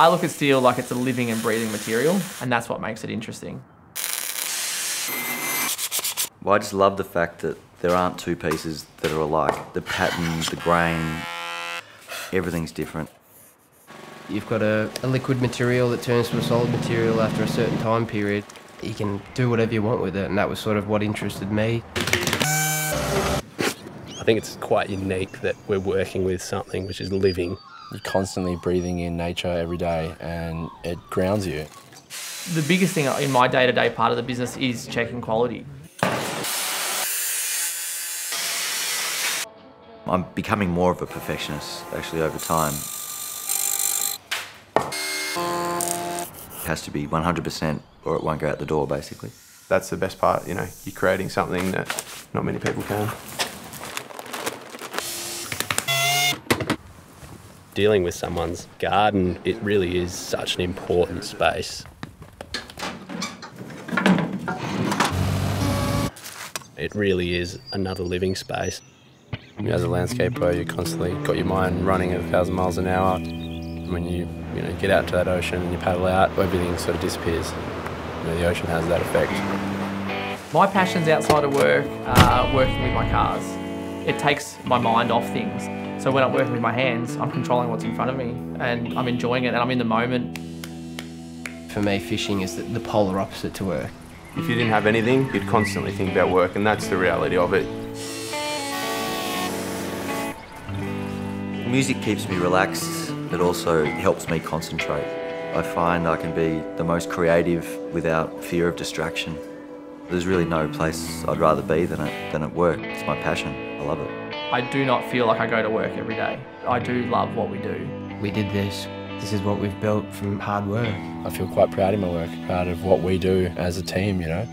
I look at steel like it's a living and breathing material, and that's what makes it interesting. Well, I just love the fact that there aren't two pieces that are alike. The pattern, the grain, everything's different. You've got a, a liquid material that turns to a solid material after a certain time period. You can do whatever you want with it, and that was sort of what interested me. I think it's quite unique that we're working with something which is living. You're constantly breathing in nature every day and it grounds you. The biggest thing in my day to day part of the business is checking quality. I'm becoming more of a perfectionist actually over time. It has to be 100% or it won't go out the door basically. That's the best part, you know, you're creating something that not many people can. Dealing with someone's garden, it really is such an important space. It really is another living space. As a landscaper, you constantly got your mind running at a thousand miles an hour. When you, you know, get out to that ocean and you paddle out, everything sort of disappears. You know, the ocean has that effect. My passions outside of work are working with my cars. It takes my mind off things. So when I'm working with my hands, I'm controlling what's in front of me and I'm enjoying it and I'm in the moment. For me, fishing is the, the polar opposite to work. If you didn't have anything, you'd constantly think about work, and that's the reality of it. Music keeps me relaxed, but also helps me concentrate. I find I can be the most creative without fear of distraction. There's really no place I'd rather be than at, than at work. It's my passion. I love it. I do not feel like I go to work every day. I do love what we do. We did this. This is what we've built from hard work. I feel quite proud of my work, proud of what we do as a team, you know.